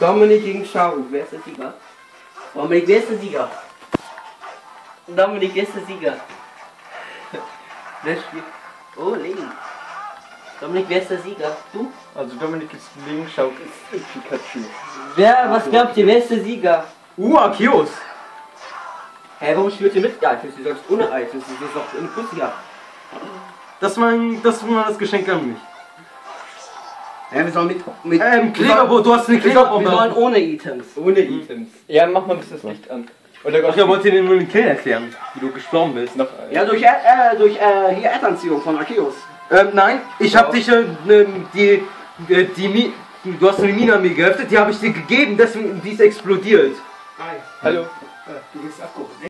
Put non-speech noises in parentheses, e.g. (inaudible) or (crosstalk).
Dominik gegen Sharu. Wer ist der Sieger? Dominik, wer ist der Sieger? Dominik, wer ist der Sieger? (laughs) Wer spielt? Oh, Link. Dominik, wer ist der Sieger? Du? Also Dominik ist Link, Schau ist Pikachu. Wer, was glaubt ihr, wer ist der Sieger? Uh, Arceus! Hä, warum spielt ihr mit Items? Ihr sollst ohne Items, das ist doch eine Pussy ab. Das war, ein, das war das Geschenk an mich. Hä, wir sollen mit. mit Ähm, Kleberbombe, du hast eine sollen, wir sollen Kleberbombe. ohne Items. Ohne Items. Ja, mach mal ein bisschen das Licht an. Oder Ach ja, wollt ihr den nur den Kill erklären, wie du gestorben bist? noch. Ja, durch, äh, durch äh, hier Erdanziehung von Arceus. Ähm, nein, ich hab dich, äh, ne, die, äh, die, Mi du hast eine Mine an mir geöffnet, die habe ich dir gegeben, deswegen, die ist explodiert. Hallo. Du willst abgucken.